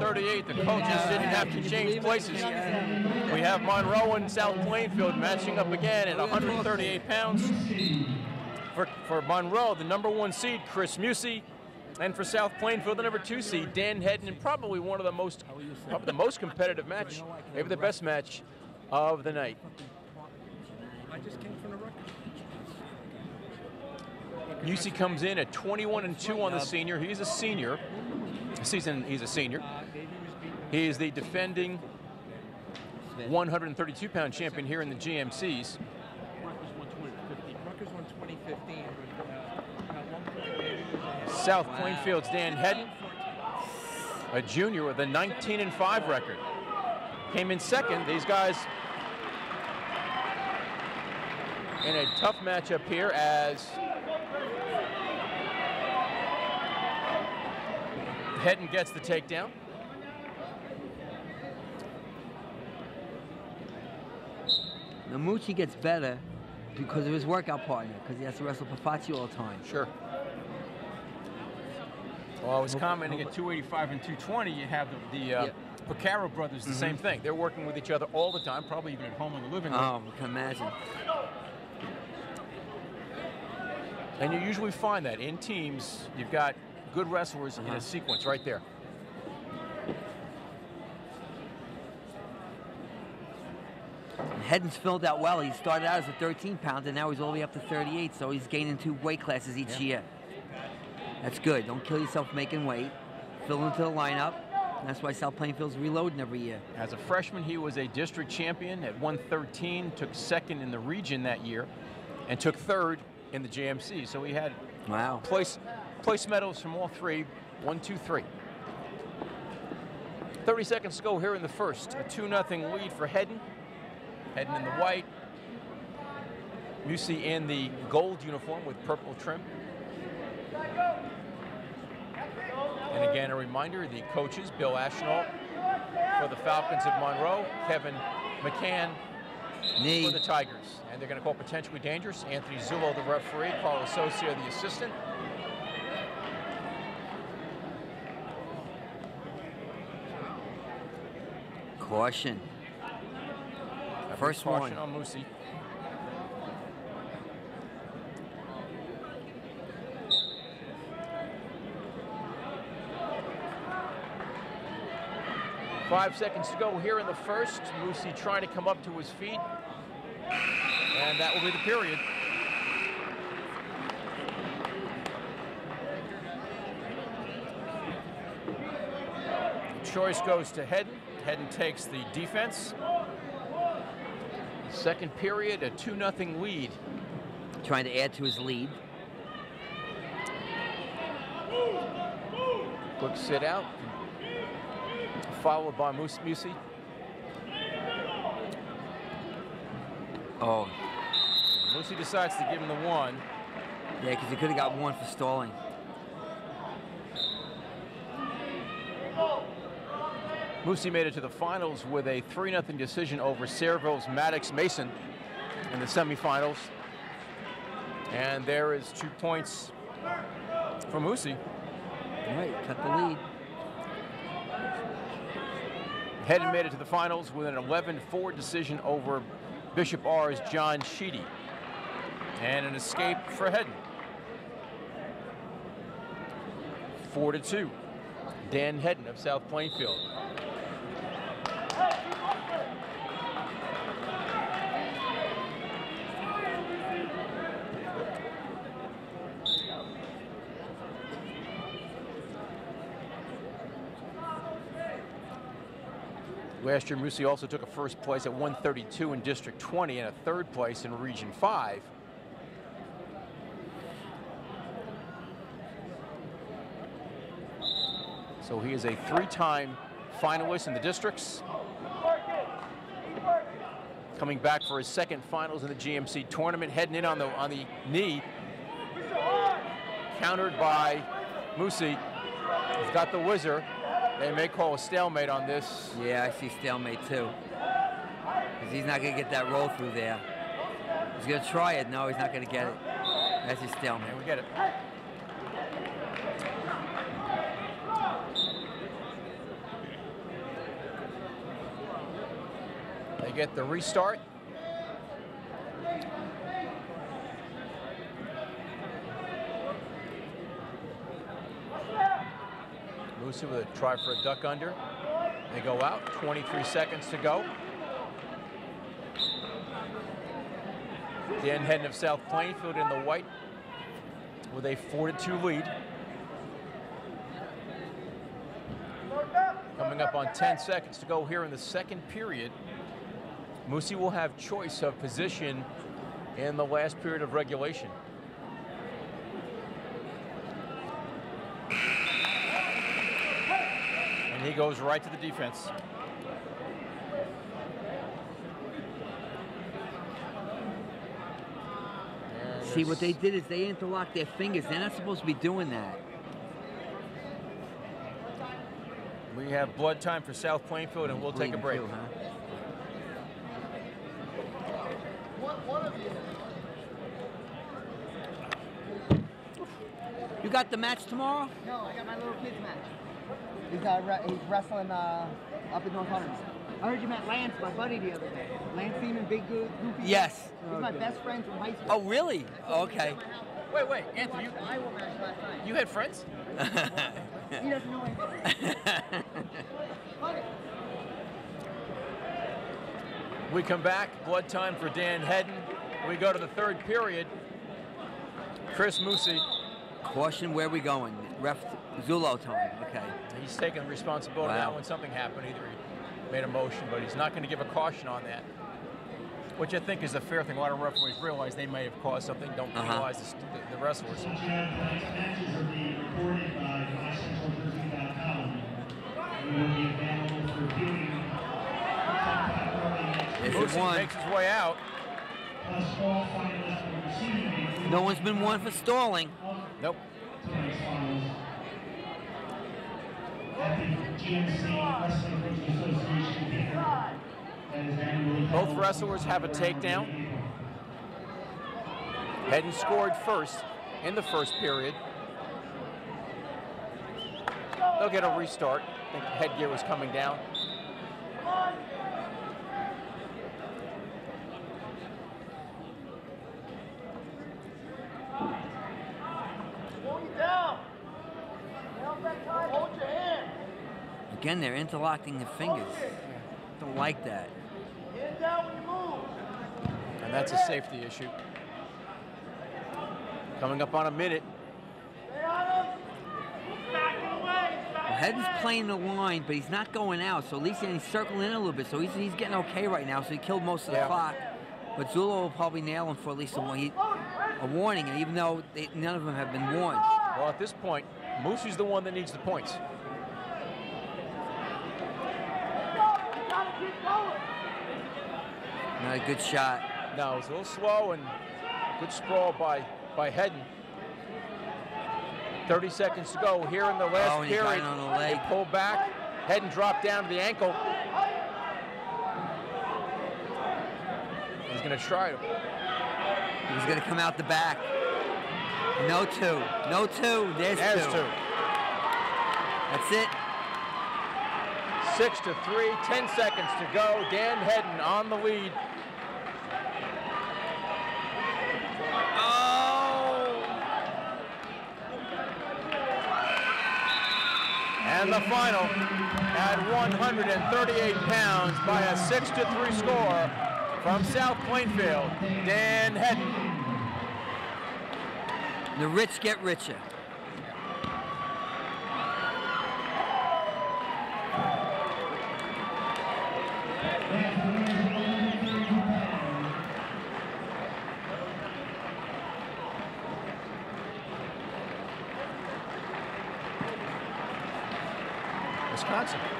138. The coaches didn't have to change places. We have Monroe and South Plainfield matching up again at 138 pounds. For, for Monroe, the number one seed, Chris Muce, and for South Plainfield, the number two seed, Dan Hedden, and probably one of the most, probably the most competitive match, maybe the best match of the night. I just came from the record. Muce comes in at 21 and 2 on the senior. He's a senior. Season, he's a senior. He is the defending 132 pound champion here in the GMCs. Rutgers won 2015. Rutgers won 2015. At one point, maybe it was, South Plainfield's Dan Hedden, a junior with a 19 and 5 record. Came in second. These guys in a tough matchup here as Hedden gets the takedown. Now Muce gets better because of his workout partner, because he has to wrestle Pafazzi all the time. Sure. Well, I was commenting at 285 and 220, you have the, the uh, Yeah. Picaro brothers, the same thing. They're working with each other all the time, probably even at home in the living room. Oh, I can imagine. And you usually find that in teams, you've got good wrestlers in Uh-huh. a sequence right there. Hedden's filled out well. He started out as a 13 pounder, and now he's all the way up to 38, so he's gaining two weight classes each year. That's good. Don't kill yourself making weight. Fill into the lineup. That's why South Plainfield's reloading every year. As a freshman, he was a district champion at 113, took second in the region that year, and took third in the GMC. So he had Wow. place, place medals from all three, one, two, three. 30 seconds to go here in the first. A 2 0 lead for Hedden. Hedden in the white. Muce in the gold uniform with purple trim. And again, a reminder the coaches, Bill Ashnault for the Falcons of Monroe, Kevin McCann Knee. for the Tigers. And they're going to call potentially dangerous. Anthony Zullo, the referee, Carlos Socia, the assistant. Caution. First Caution one. on Muce. Five seconds to go here in the first. Muce trying to come up to his feet. And that will be the period. Choice goes to Hedden. Hedden takes the defense. Second period, a 2 0 lead. Trying to add to his lead. Quick sit out. Followed by Mus- Muce. Oh, Muce decides to give him the one. yeah, because he could have got one for stalling. Muce made it to the finals with a 3 0 decision over Sayreville's Maddox Mason in the semifinals. And there is two points for Muce. All right, cut the lead. Hedden made it to the finals with an 11-4 decision over Bishop Ahr's John Sheedy. And an escape for Hedden. 4 to 2. Dan Hedden of South Plainfield. Last year, Muce also took a first place at 132 in District 20 and a third place in Region 5. So he is a three-time finalist in the districts. Coming back for his second finals in the GMC tournament, heading in on the on the knee. Countered by Muce. He's got the whizzer. They may call a stalemate on this. Yeah, I see stalemate too. Because he's not going to get that roll through there. He's going to try it. No, he's not going to get it. That's his stalemate. We get it. Get the restart. Lucy with a try for a duck under. They go out, 23 seconds to go. Dan Hedden of South Plainfield in the white with a 4-2 lead. Coming up on 10 seconds to go here in the second period. Muce will have choice of position in the last period of regulation. And he goes right to the defense. See, what they did is they interlocked their fingers. They're not supposed to be doing that. We have blood time for South Plainfield, and we'll take a break. too, huh? You got the match tomorrow? No, I got my little kid's match. He's, uh, re- he's wrestling uh, up in North Hunters. I heard you met Lance, my buddy, the other day. Lance Seaman, big good, goofy. Yes. He's my best friend from high school. Oh, really? Okay. Wait, wait, Anthony, you, I Iowa match last night. you had friends? He doesn't know anything. We come back, blood time for Dan Hedden. We go to the third period. Chris Muce, Caution, where are we going? Ref Zullo time. Okay. he's taking responsibility now when something happened. Either he made a motion, but he's not going to give a caution on that. Which I think is a fair thing. A lot of referees realize they may have caused something, don't Uh-huh. penalize the, st- the, the wrestlers. matches are being recorded by MyCentralJersey.com. They will be available for viewing sometime early next There's Muce your one. makes his way out. Plus, all finalists will receive a No one's been one for stalling. Nope. Both wrestlers have a takedown. Hedden scored first in the first period. They'll get a restart. I think headgear was coming down. Again, they're interlocking their fingers. Don't like that. And that's a safety issue. Coming up on a minute. Well, Hedden's playing the line, but he's not going out. So at least he's circling in a little bit. So he's, he's getting okay right now. So he killed most of the Yeah. clock. But Zullo will probably nail him for at least a, a warning, and even though they, none of them have been warned. Well, at this point, Muce's the one that needs the points. A good shot. Now, it's a little slow and good sprawl by, by Hedden. 30 seconds to go here in the last Oh, and he got period. on the leg. They pull back. Hedden dropped down to the ankle. He's going to try to. He was going to come out the back. No two. No two. There's, There's two. two. That's it. Six to three, 10 seconds to go. Dan Hedden on the lead. And the final at 138 pounds by a 6 to 3 score from South Plainfield, Dan Hedden. The rich get richer. Wisconsin.